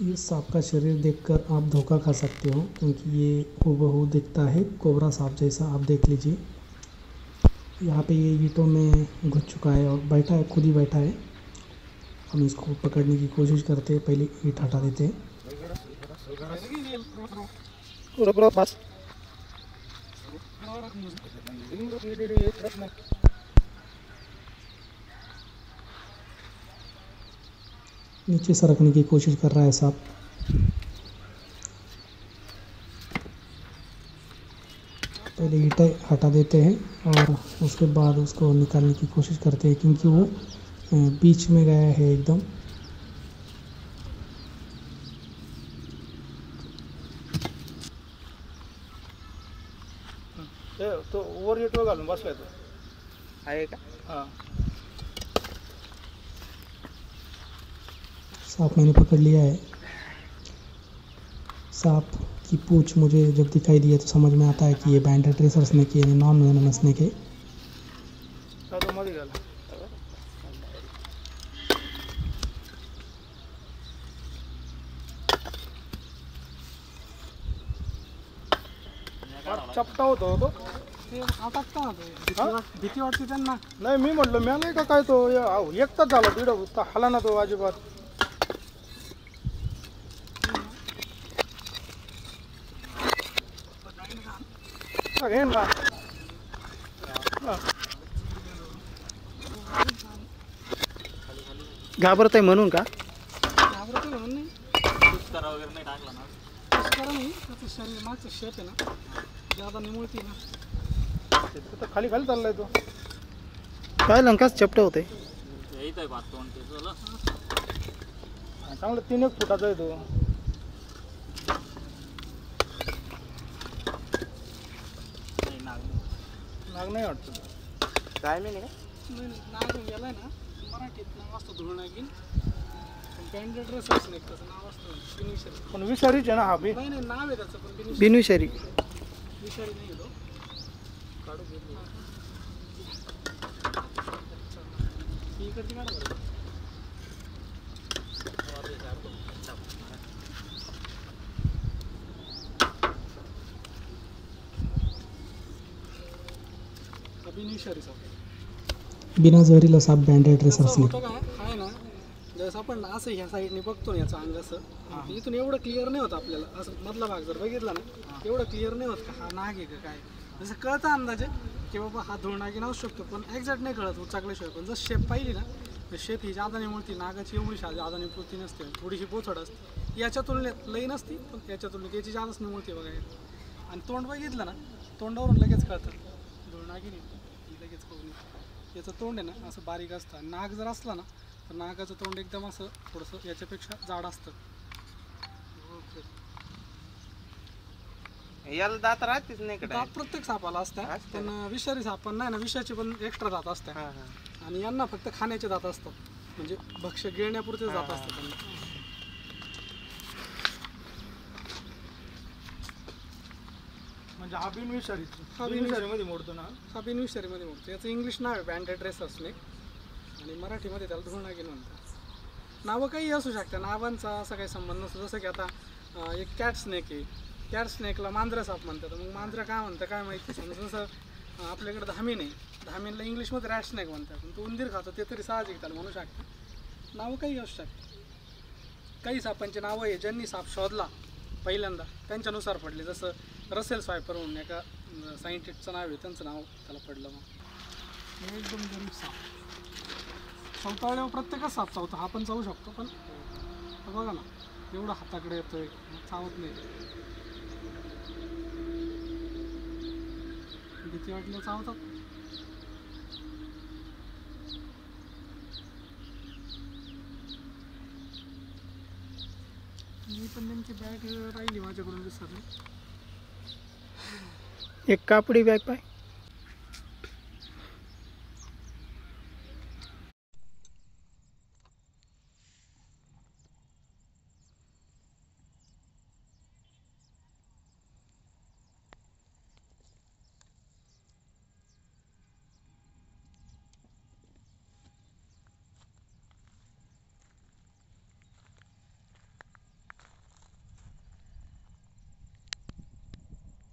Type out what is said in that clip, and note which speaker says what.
Speaker 1: इस सांप का शरीर देखकर आप धोखा खा सकते हो, क्योंकि ये हूबहू दिखता है, कोबरा सांप जैसा आप देख लीजिए। यहाँ पे ये ईटों में घुस चुका है और बैठा है, खुद ही बैठा है। हम इसको पकड़ने की कोशिश करते हैं, पहले ईट हटा देते हैं। नीचे सरकने की कोशिश कर रहा है सांप पहले ईंटें हटा देते हैं और उसके बाद उसको निकालने की कोशिश करते हैं क्योंकि वो बीच में गया है एकदम।
Speaker 2: ते तो वर येतो घालून बसलाय तो।
Speaker 3: आहे का?
Speaker 2: हाँ।
Speaker 1: सांप मैंने पकड़ लिया है। सांप की पूछ मुझे जब दिखाई दी है तो समझ में आता है कि ये बैंडेड रेसर स्नेक है यानी नॉन वेनमस स्नेक है
Speaker 2: तो चपटा होतो तो
Speaker 4: ना भीती वाट- भीती वाटते त्यांना
Speaker 2: नाही मी म्हटलं मी नाही का काय तो या- अहो, एक तास झाला तिकडं हला ना तो अजिबात. घे ना
Speaker 3: घाबरत आहे म्हणून का?
Speaker 4: घाबरतो म्हणून नाही. करा नाही त्याचं शरीर मागचं शेप आहे ना. ज्यादा निमुळती ना.
Speaker 2: तिथं खाली खाली चाललाय तो.
Speaker 3: पाहिलं का चपट होते
Speaker 2: चांगलं तीन एक फुटाचा आहे तो. नाग नाही वाटत.
Speaker 3: काय मी
Speaker 4: नाग गेलाय ना मराठीत नाव असतं ड्रेस असं नाही त्याचं नाव असतं बिनविषारी
Speaker 2: पण विषारीच आहे ना हा बी.
Speaker 4: नाही नाही नाव आहे त्याचं पण बिनविषारी विषारी नाही तो काढू इकडची काढा बरं. हा बिनविषारी साप
Speaker 1: बिना जहरीला सांप बैंडेड रेसर स्नेक
Speaker 4: आहे ना ज्यावेळेस आपण असं ह्या साईडने बघतो ना याचं अंग असं इथून एवढं क्लिअर नाही होत आपल्याला. असं मधला भाग जर बघितला ना एवढं क्लिअर नाही होत का हा नाग आहे का काय. जसं कळतं अंदाजे की बाबा हा धुळ नागिन असू शकतो पण एक्झॅक्ट नाही कळत उचाकल्याशिवाय. पण जर शेप पाहिली ना शेप ही जादा निमुळती नागाची एवढी शा जादा निपुळती नसते थोडीशी पोचड असते. याच्या तुलनेत लई नसती पण याच्या तुलनेत याची जादाच निमुळती बघा आणि तोंड बघितलं ना तोंडावरून लगेच कळतं धुळ नागिन ही येतं. याचं तोंड आहे ना असं बारीक असतं. नाग जर असला ना तर नागाचं तोंड एकदम असं थोडंसं याच्यापेक्षा जाड असतं.
Speaker 3: याला दात राहतेच नाही
Speaker 4: दात प्रत्येक सापाला असतात
Speaker 3: असतं.
Speaker 4: पण विषारी साप पण नाही ना विषाचे पण एक्स्ट्रा दात असतात. आणि यांना फक्त खाण्याचे दात असतात. म्हणजे भक्ष्य गिळण्यापुरते दात असतात. त्यांना
Speaker 2: म्हणजे हा
Speaker 4: हा बिनविषारी.
Speaker 2: मोडतो ना?
Speaker 4: हा बिनविषारीमध्ये म्हणतो याचं इंग्लिश नाव आहे बँडेड ड्रेस स्नेक आणि मराठीमध्ये त्याला धुळनागिन म्हणतात. नावं काही असू शकतात. नावांचा असा काही संबंध नसतो. जसं की आता एक कॅट स्नेक आहे. कॅट स्नेकला मांजरा साप म्हणतात. मग मांजरा काय म्हणतं? काय माहिती? समजा जसं आपल्याकडे धामीन आहे. धामीनला इंग्लिशमध्ये रॅट स्नेक म्हणतात. पण तो उंदीर खातो. ते तरी साहजिक त्याला म्हणू शकतं नावं काही असू शकतात. काही सापांची नावं आहे ज्यांनी साप शोधला पहिल्यांदा. त्यांच्यानुसार पडले. जसं रसेल स्वायपर म्हणून एका सायंटिस्टचं नाव आहे त्यांचं नाव त्याला पडलं मग. एकदम गरीब साप. चौथाळ्यावर प्रत्येकच साप चावतो हा पण चावू शकतो पण बघा ना एवढं हाताकडे येतोय चावत नाही. भीती वाटल्या चावतात. मी पण नेमकी बॅग राहिली माझ्याकडून विसरली.
Speaker 3: एक कापडी बॅग पाय